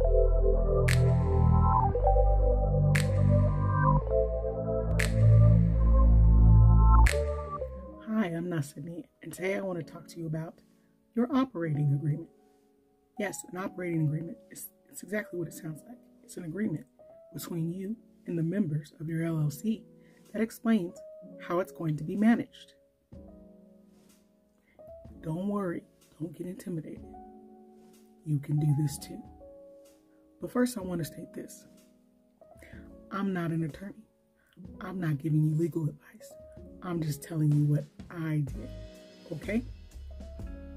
Hi, I'm Naa Sydnia, and today I want to talk to you about your operating agreement. Yes, an operating agreement is it's exactly what it sounds like. It's an agreement between you and the members of your LLC that explains how it's going to be managed. Don't worry, don't get intimidated. You can do this too. But first, I want to state this I'm not an attorney, I'm not giving you legal advice. I'm just telling you what I did. Okay?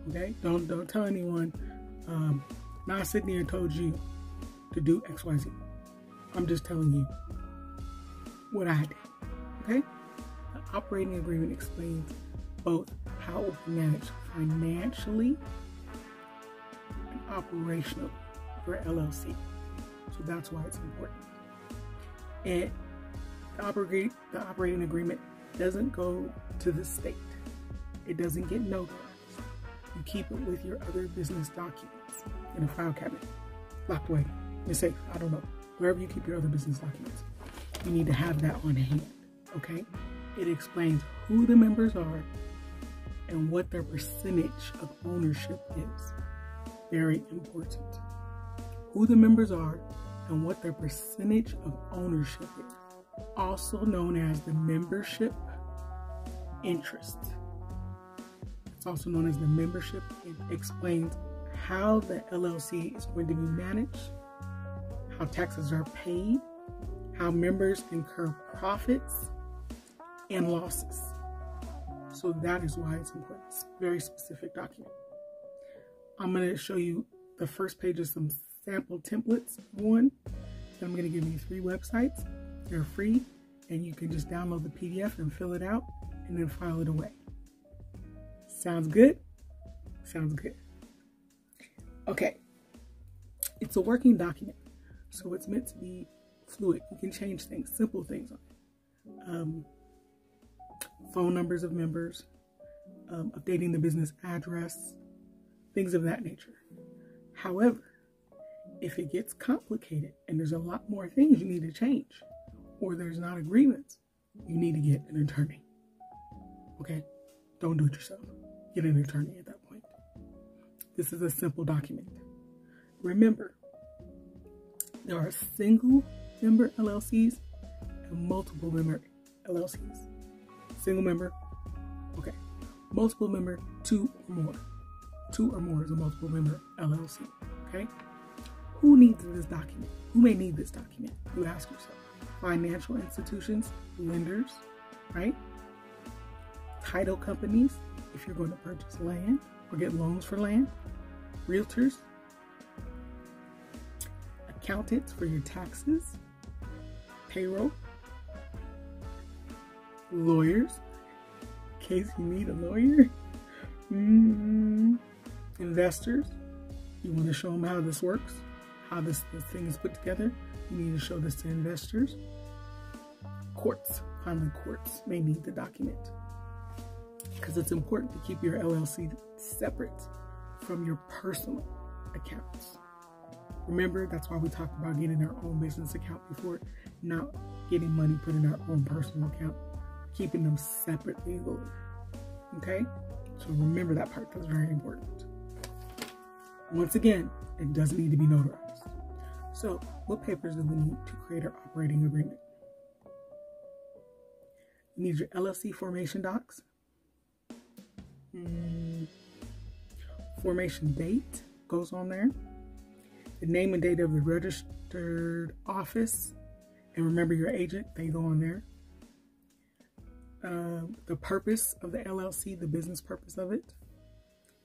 Okay? Don't don't tell anyone. Um, not sitting here told you to do X, Y, Z. I'm just telling you what I did. Okay? The operating agreement explains both how it be managed financially and operationally for LLC. So that's why it's important. And the, operate, the operating agreement doesn't go to the state. It doesn't get notarized. You keep it with your other business documents in a file cabinet, locked away, in safe, I don't know, wherever you keep your other business documents. You need to have that on hand, okay? It explains who the members are and what their percentage of ownership is. Very important. Who the members are and what their percentage of ownership is also known as the membership interest. It's also known as the membership. It explains how the LLC is going to be managed, how taxes are paid, how members incur profits and losses. So that is why it's important. It's a very specific document. I'm going to show you the first page of some sample templates. One, then I'm going to give you three websites they're free and you can just download the PDF and fill it out and then file it away. Sounds good? Sounds good. Okay. It's a working document, so it's meant to be fluid. You can change things, simple things on it. Um, phone numbers of members, um, updating the business address, things of that nature. However, if it gets complicated and there's a lot more things you need to change, or there's not agreements, you need to get an attorney. Okay? Don't do it yourself. Get an attorney at that point. This is a simple document. Remember, there are single member LLCs and multiple member LLCs. Single member, okay. Multiple member, two or more. Two or more is a multiple member LLC, okay? Who needs this document? Who may need this document? You ask yourself financial institutions, lenders, right? Title companies, if you're going to purchase land or get loans for land, realtors, accountants for your taxes, payroll, lawyers, in case you need a lawyer, mm, investors, you want to show them how this works, how this, this thing is put together, you need to show this to investors. Courts, finally courts may need the document because it's important to keep your LLC separate from your personal accounts. Remember, that's why we talked about getting our own business account before, not getting money put in our own personal account, keeping them separate legally. Okay? So remember that part, that's very important. Once again, it doesn't need to be notarized. So, what papers do we need to create our operating agreement? You need your LLC formation docs, mm, formation date goes on there, the name and date of the registered office, and remember your agent, they go on there. Uh, the purpose of the LLC, the business purpose of it,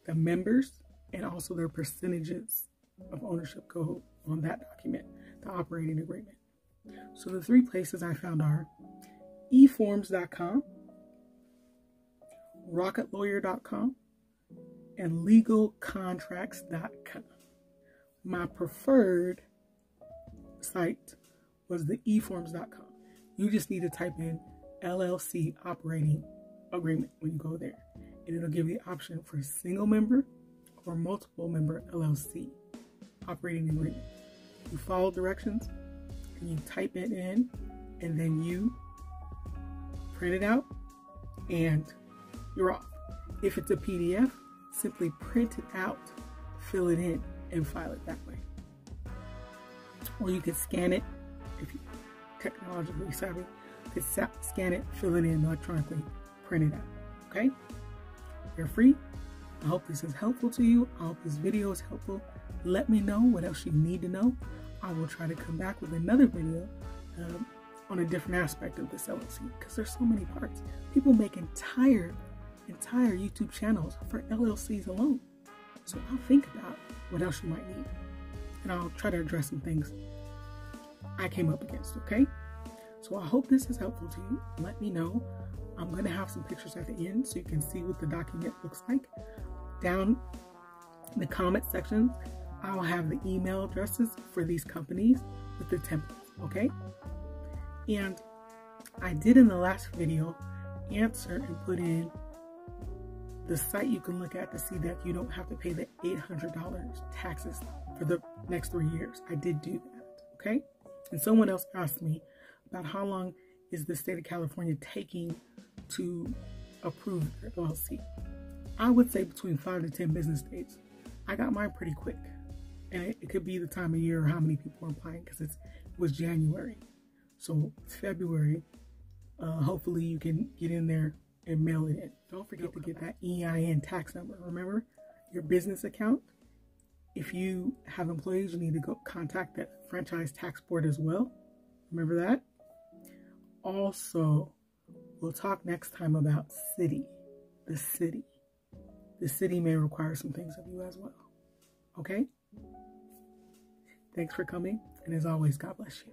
the members, and also their percentages of ownership go on that document, the operating agreement. So the three places I found are eforms.com, rocketlawyer.com, and legalcontracts.com. My preferred site was the eforms.com. You just need to type in LLC operating agreement when you go there. And it'll give you the option for single member or multiple member LLC operating agreement. You follow directions and you type it in and then you print it out and you're off. If it's a PDF, simply print it out, fill it in, and file it that way. Or you could scan it if you're technologically savvy. You could scan it, fill it in electronically, print it out. Okay? You're free. I hope this is helpful to you. I hope this video is helpful. Let me know what else you need to know. I will try to come back with another video um, on a different aspect of this LLC because there's so many parts. People make entire, entire YouTube channels for LLCs alone. So I'll think about what else you might need and I'll try to address some things I came up against, okay? So I hope this is helpful to you. Let me know. I'm going to have some pictures at the end so you can see what the document looks like. Down in the comment section, I'll have the email addresses for these companies with the templates, okay? And I did in the last video answer and put in the site you can look at to see that you don't have to pay the $800 taxes for the next three years. I did do that, okay? And someone else asked me about how long is the state of California taking to approve their LLC. I would say between five to 10 business days. I got mine pretty quick. And it, could be the time of year or how many people are applying because it was January. So it's February. Uh, hopefully you can get in there and mail it in. Don't forget to get that EIN tax number. Remember your business account. If you have employees, you need to go contact that franchise tax board as well. Remember that? Also, we'll talk next time about city. The city. The city may require some things of you as well. Okay? Thanks for coming. And as always, God bless you.